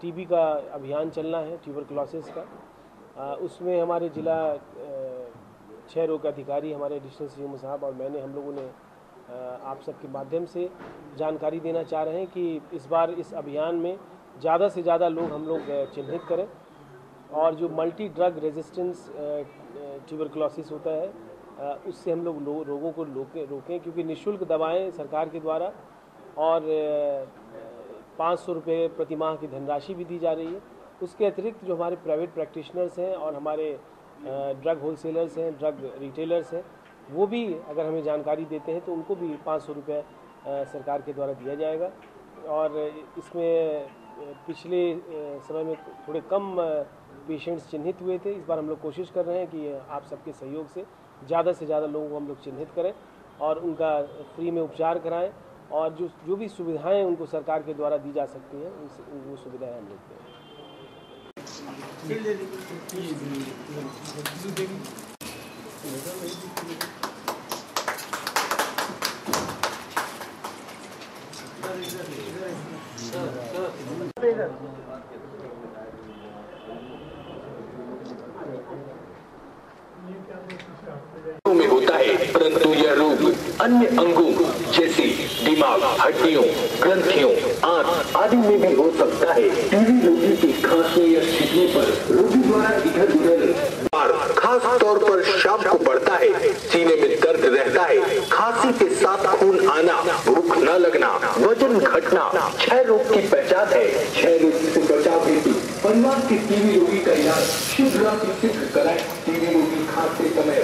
TB का अभियान चलना है ट्यूबर ट्यूबरकुलोसिस का। आ, उसमें हमारे जिला छः रोग अधिकारी हमारे एडिशनल सीएम साहब और मैंने हम लोगों ने आप सबके माध्यम से जानकारी देना चाह रहे हैं कि इस बार इस अभियान में ज़्यादा से ज़्यादा लोग हम लोग चिन्हित करें। और जो मल्टी ड्रग रेजिस्टेंस ट्यूबरकुलोसिस होता है उससे हम लोग लो, रोगों को रोकें रोकें क्योंकि निःशुल्क दवाएँ सरकार के द्वारा और पाँच सौ रुपये प्रति माह की धनराशि भी दी जा रही है। उसके अतिरिक्त जो हमारे प्राइवेट प्रैक्टिशनर्स हैं और हमारे ड्रग होलसेलर्स हैं ड्रग रिटेलर्स हैं, वो भी अगर हमें जानकारी देते हैं तो उनको भी पाँच सौ रुपये सरकार के द्वारा दिया जाएगा। और इसमें पिछले समय में थोड़े कम पेशेंट्स चिन्हित हुए थे। इस बार हम लोग कोशिश कर रहे हैं कि आप सबके सहयोग से ज़्यादा से ज़्यादा लोगों को हम लोग चिन्हित करें और उनका फ्री में उपचार कराएँ। और जो जो भी सुविधाएँ उनको सरकार के द्वारा दी जा सकती हैं, उन वो सुविधाएँ हम लोग हैं। यह रोग अन्य अंगों जैसे दिमाग, हड्डियों, ग्रंथियों, आँख आदि में भी हो सकता है। टीवी रोगी की खांसी या छींकने पर रोगी द्वारा इधर उधर बार खास तौर पर शाम को बढ़ता है। सीने में दर्द रहता है। खांसी के साथ खून आना, भूख न लगना, वज़न घटना, क्षय रोग की पहचान है। क्षय रोग से बचाव हेतु परिवार के टीवी रोगी का इलाज शुभ सिद्ध कराए। टीवी रोगी खांसते समय